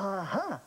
啊哈，